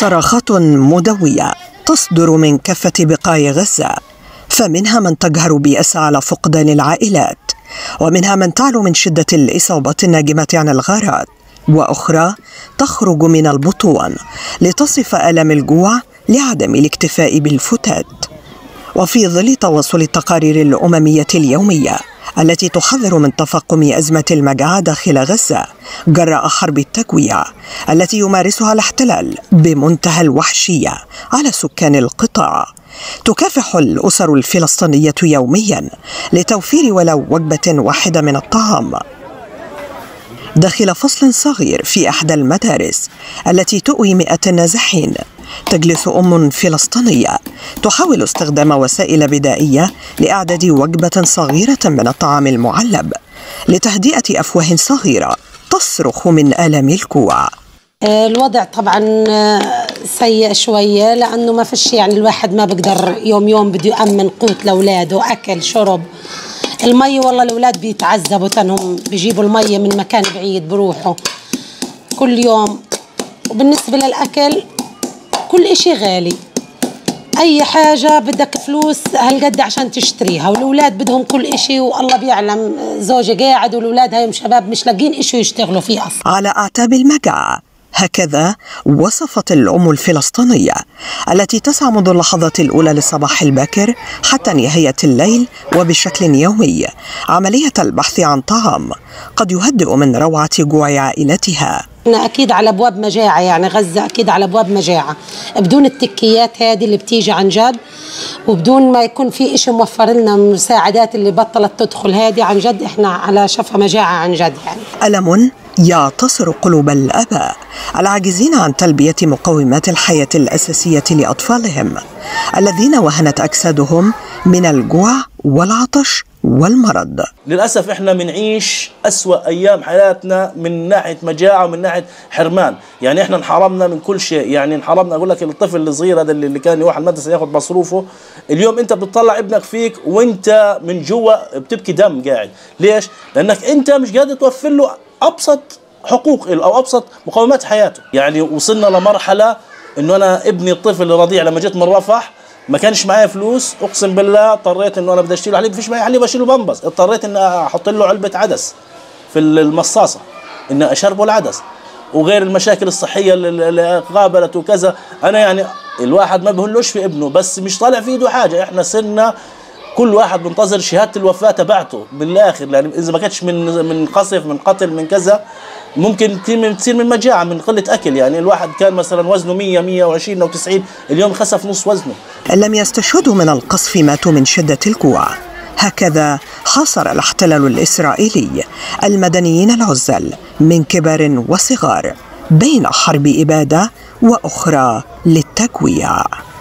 صراخات مدوية تصدر من كافة بقاع غزة فمنها من تجهر بأسى على فقدان العائلات ومنها من تعلو من شدة الإصابات الناجمة عن الغارات وأخرى تخرج من البطون لتصف ألم الجوع لعدم الاكتفاء بالفتات. وفي ظل تواصل التقارير الأممية اليومية التي تحذر من تفاقم أزمة المجاعة داخل غزة. جراء حرب التجويع التي يمارسها الاحتلال بمنتهى الوحشية على سكان القطاع. تكافح الأسر الفلسطينية يوميا لتوفير ولو وجبة واحدة من الطعام. داخل فصل صغير في إحدى المدارس التي تؤوي مئة نازحين تجلس أم فلسطينية تحاول استخدام وسائل بدائية لإعداد وجبة صغيرة من الطعام المعلب لتهدئة أفواه صغيرة تصرخ من ألم الجوع الوضع طبعا سيء شوية لأنه ما فيش يعني الواحد ما بقدر يوم يوم بده يأمن قوت لأولاده أكل شرب. المي والله الأولاد بيتعذبوا تنهم بيجيبوا المية من مكان بعيد بروحوا كل يوم. وبالنسبة للأكل كل إشي غالي. أي حاجة بدك فلوس هالقد عشان تشتريها والأولاد بدهم كل إشي والله بيعلم زوجي قاعد والأولاد هايم شباب مش لاقين إشي يشتغلوا فيه أصلا. على أعتاب المجاعة هكذا وصفت الأم الفلسطينية التي تسعى منذ اللحظات الأولى للصباح الباكر حتى نهاية الليل وبشكل يومي عملية البحث عن طعام قد يهدئ من روعة جوع عائلتها. إحنا أكيد على أبواب مجاعة يعني غزة أكيد على أبواب مجاعة. بدون التكيات هذه اللي بتيجي عن جد وبدون ما يكون في إشي موفر لنا المساعدات اللي بطلت تدخل هذه عن جد إحنا على شفا مجاعة عن جد يعني. ألم يعتصر قلوب الآباء العاجزين عن تلبية مقومات الحياة الأساسية لأطفالهم الذين وهنت أجسادهم من الجوع والعطش والمرض للأسف إحنا بنعيش أسوأ أيام حياتنا من ناحية مجاعة ومن ناحية حرمان. يعني إحنا انحرمنا من كل شيء. يعني انحرمنا أقول لك الطفل الصغير هذا اللي كان يروح المدرسة ياخذ مصروفه اليوم أنت بتطلع ابنك فيك وأنت من جوا بتبكي دم قاعد. ليش؟ لأنك أنت مش قادر توفر له أبسط حقوق أو أبسط مقومات حياته. يعني وصلنا لمرحلة إنه أنا ابني الطفل الرضيع لما جيت من رفح ما كانش معايا فلوس أقسم بالله اضطريت إنه أنا بدي أشتري حليب فيش معي حليب اشيله بمبس اضطريت إني أحط له علبة عدس في المصاصة ان أشربه العدس. وغير المشاكل الصحية اللي قابلت وكذا. أنا يعني الواحد ما بهلوش في ابنه بس مش طالع في إيده حاجة. إحنا صرنا كل واحد منتظر شهادة الوفاة تبعته بالاخر يعني إذا ما كانتش من من قصف من قتل من كذا ممكن تصير من مجاعة من قلة أكل. يعني الواحد كان مثلا وزنه 100 120 أو 90 اليوم خسف نص وزنه. لم يستشهدوا من القصف ماتوا من شدة الجوع هكذا حاصر الاحتلال الإسرائيلي المدنيين العزل من كبار وصغار بين حرب إبادة وأخرى للتجويع